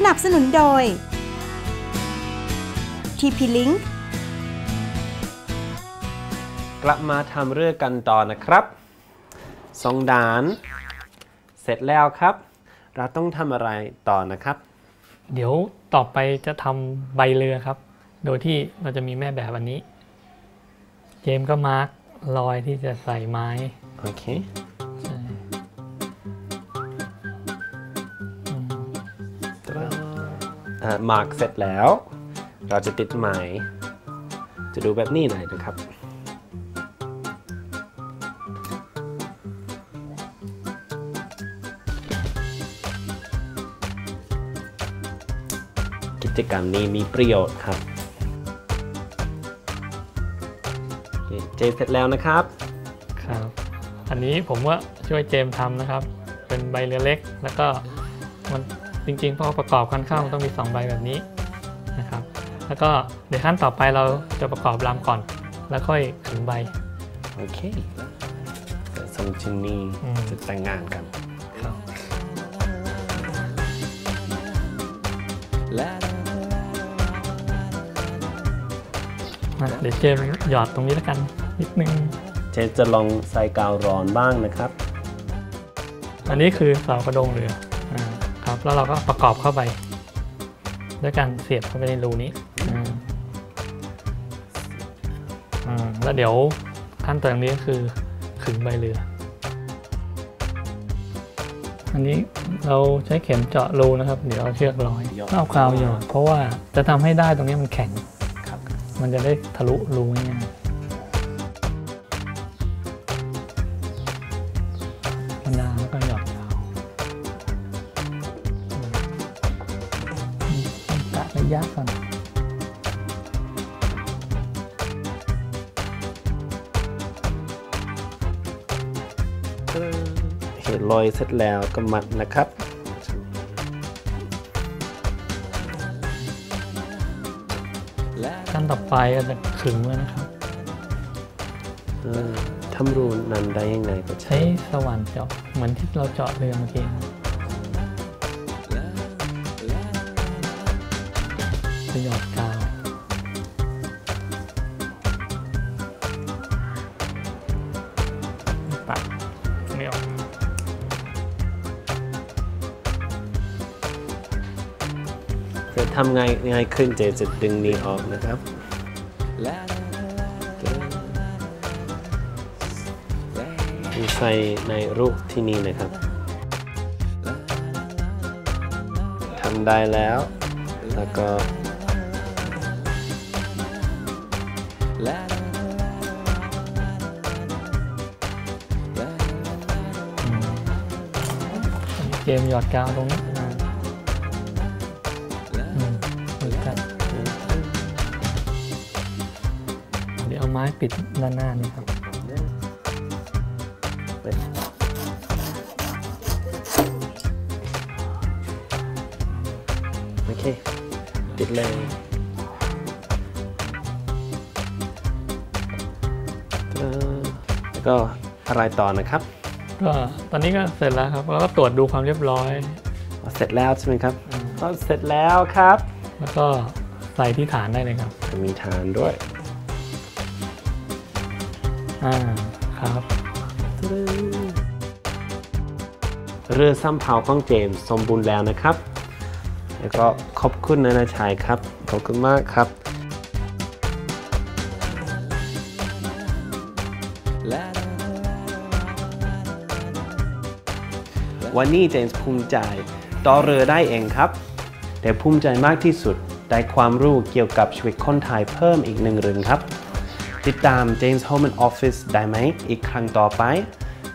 สนับสนุนโดย TP Link กลับมาทำเรื่องกันต่อนะครับสองด่าน เสร็จแล้วครับ เราต้องทำอะไรต่อนะครับ เดี๋ยวต่อไปจะทำใบเรือครับ โดยที่เราจะมีแม่แบบอันนี้ เจมส์ก็มาร์กรอยที่จะใส่ไม้ โอเค อ่ามาร์กเสร็จแล้ว เราจะติดไหมายจะดูแบบนี้หน่อยนะครับกิจกรรมนี้มีประโยชน์ครับเคเจเสร็จแล้วนะครับ ครับ อันนี้ผมว่าช่วยเจมทำนะครับ เป็นใบเรือเล็กแล้วก็ จริงๆพอประกอบกันเข้ามันต้องมี 2 ใบแบบนี้นะครับ แล้วก็เดี๋ยวขั้นต่อไปเราจะประกอบลำก่อน แล้วค่อยขึงใบ โอเคแต่สองชิ้นนี้อืมจะแต่งงานกันครับมาเดี๋ยวเจมส์หยอดตรงนี้แล้วกันนิดนึง เจจะลองใส่กาวร้อนบ้างนะครับ อันนี้คือเสากระโดงเรืออ่า ครับ แล้วเราก็ประกอบเข้าไป ด้วยการเสียบเข้าไปในรูนี้อ่าอ่าแล้วเดี๋ยวขั้นตอนนี้ก็คือขึงใบเรือ อันนี้เราใช้เข็มเจาะรูนะครับ เดี๋ยวเอาเชือกร้อยหยอดเอาคราวหยอดเพราะว่าจะทำให้ได้ตรงนี้มันแข็งครับมันจะได้ทะลุรูง่าย ต้องกะระยะก่อนเห็นรอยเสร็จแล้วก็มัดนะครับขั้นต่อไปก็จะขึงแล้วนะครับเออทำรูนั้นได้ยังไงก็ใช้ใช้สว่านเจาะเหมือนที่เราเจาะเรือเมื่อกี้ครับ จะหยอดกาวปัดไม่ออกจะทำไงง่ายขึ้นเจจะดึงนี้ออกนะครับใส่ในรูปที่นี่นะครับทำได้แล้ว แล้วก็ เกมหยอดกาวตรงนี้อ่าเหมือนกันเดี๋ยวเอาไม้ปิดด้านหน้านี่ครับโอเคติดเลย ก็อะไรต่อนะครับ ก็ตอนนี้ก็เสร็จแล้วครับแล้วก็ตรวจดูความเรียบร้อย เสร็จแล้วใช่ไหมครับก็เสร็จแล้วครับ แล้วก็ใส่ที่ฐานได้เลยครับ มีฐานด้วย อ่าครับเรือซ้ำเผาของเจมส์สมบูรณ์แล้วนะครับ แล้วก็ขอบคุณนานาชัยครับ ขอบคุณมากครับ วันนี้เจมส์ภูมิใจต่อเรือได้เองครับ แต่ภูมิใจมากที่สุดได้ความรู้เกี่ยวกับชีวิตคนไทยเพิ่มอีกหนึ่งเรื่องครับ ติดตาม James Home and Office ได้ไหมอีกครั้งต่อไป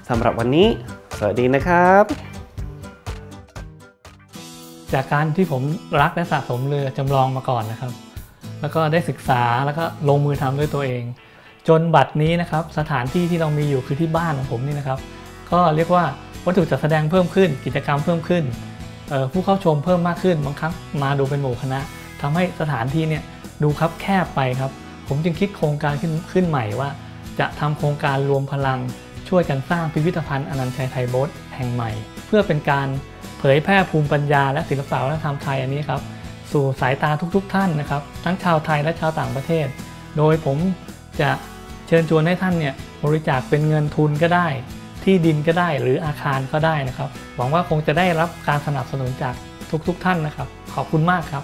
สำหรับวันนี้ สวัสดีนะครับ จากการที่ผมรักและสะสมเรือจำลองมาก่อนนะครับ แล้วก็ได้ศึกษาแล้วก็ลงมือทำด้วยตัวเอง จนบัดนี้นะครับ สถานที่ที่เรามีอยู่คือที่บ้านของผมนี่นะครับ ก็เรียกว่า วัตถุจัดแสดงเพิ่มขึ้น กิจกรรมเพิ่มขึ้น ผู้เข้าชมเพิ่มมากขึ้นบางครั้งมาดูเป็นหมู่คณะทำให้สถานที่เนี่ยดูครับแคบไปครับ ผมจึงคิดโครงการขึ้นขึ้นใหม่ว่า จะทำโครงการรวมพลัง ช่วยกันสร้างพิพิธภัณฑ์อนันต์ชัยไทยโบสถ์แห่งใหม่ เพื่อเป็นการเผยแพร่ภูมิปัญญาและศิลปะวัฒนธรรมไทยอันนี้ครับสู่สายตาทุกๆทท่านนะครับทั้งชาวไทยและชาวต่างประเทศ โดยผมจะเชิญชวนให้ท่านเนี่ยบริจาคเป็นเงินทุนก็ได้ ที่ดินก็ได้หรืออาคารก็ได้นะครับ หวังว่าคงจะได้รับการสนับสนุนจากทุกๆทท่านนะครับ ขอบคุณมากครับ